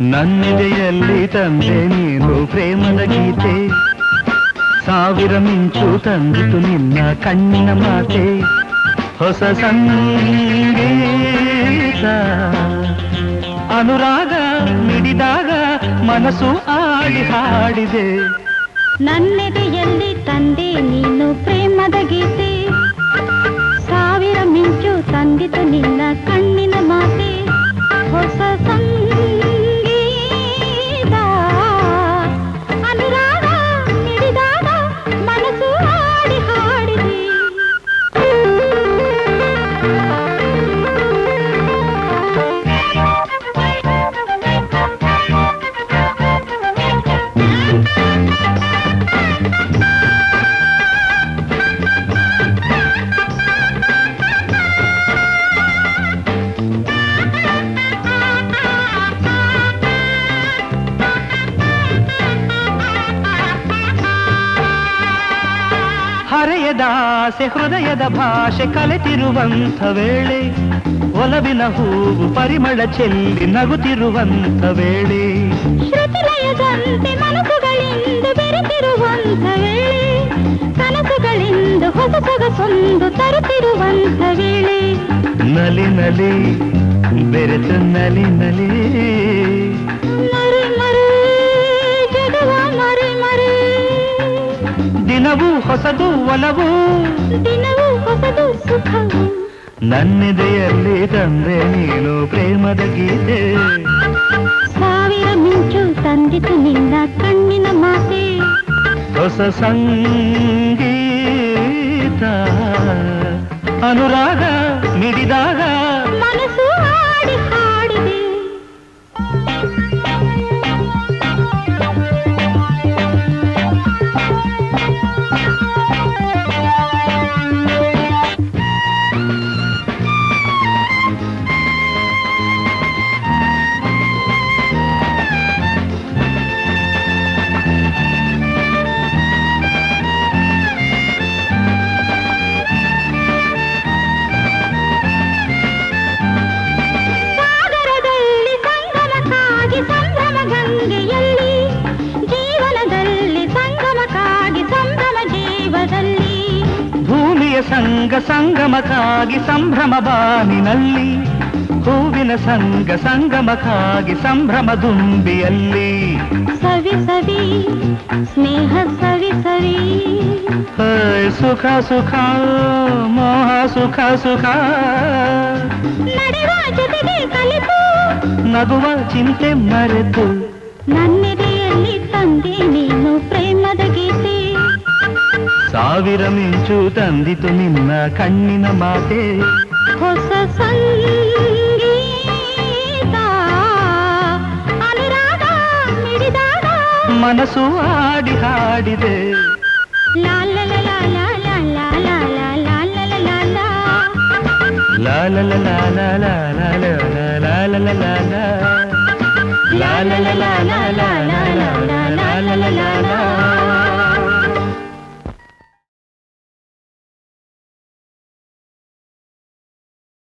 ನನ್ನೆದೆಯಲ್ಲಿ ತಂದೆ ನೀನು ಪ್ರೇಮದ ಗೀತೆ. ಸಾವಿರ ಮಿಂಚು ತಂದಿತು ನಿನ್ನ ಕಣ್ಣಿನ ಮಾತೆ. ಹೊಸ ಸಂಗೀತ. ಅನುರಾಗ ಮಿಡಿದಾಗ ಮನಸ್ಸು ಆಡಿ ಹಾಡಿದೆ. ನನ್ನೆದೆಯಲ್ಲಿ ತಂದೆ ನೀನು ಪ್ರೇಮದ ಹರೆಯದ ಆಸೆ ಹೃದಯದ ಭಾಷೆ ಕಲೆತಿರುವಂಥ ವೇಳೆ ಒಲವಿನ ಹೂವು ಪರಿಮಳ ಚೆಲ್ಲಿ ನಗುತ್ತಿರುವಂಥ ವೇಳೆ. ಶ್ರುತಿಲಯದಂತೆ ಮನಸ್ಸುಗಳಿಂದ ಬೆರೆತಿರುವಂಥ ವೇಳೆ ಕನಸುಗಳಿಂದ ಹೊಸ ಸೊಗಸೊಂದು ತರುತ್ತಿರುವಂಥ ವೇಳೆ. ನಲಿ ನಲಿ ಬೆರೆತು ನಲಿ ನಲಿ. ದಿನವೂ ಹೊಸದು ಒಲವು. ದಿನವೂ ಹೊಸದು ಸುಖ ನನ್ನೆದೆಯಲ್ಲಿ ತಂದೆ ನೀನು ಪ್ರೇಮದ ಗೀತೆ. ಸಾವಿರ ಮಿಂಚು ತಂದಿತು ನಿನ್ನ ಕಣ್ಣಿನ ಮಾತೆ. ಹೊಸ ಸಂಗೀತ. ಅನುರಾಗ ಮಿಡಿದಾಗ ಸಂಗ ಸಂಗಮಕ್ಕಾಗಿ ಸಂಭ್ರಮ ಬಾನಿನಲ್ಲಿ ಹೂವಿನ ಸಂಗ ಸಂಗಮಕ್ಕಾಗಿ ಸಂಭ್ರಮ ದುಂಬಿಯಲ್ಲಿ. ಸವಿ ಸವಿ ಸ್ನೇಹ ಸವಿ ಸವಿ. ಸುಖ ಸುಖ ಮೋಹ ಸುಖ ಸುಖ. ನಗುವ ಚಿಂತೆ ಮರೆತು. ನನ್ನೆದೆಯಲ್ಲಿ ತಂದೆ ಸಾವಿರಮಿಂಚು ತಂದಿತು ನಿನ್ನ ಕಣ್ಣಿನ ಮಾತೆ ಹೊಸ ಮನಸ್ಸು ಆಡಿ ಹಾಡಿದೆ ಲಾಲ ಲಾಲ ಲಾಲ ಲಾಲ